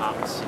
啊行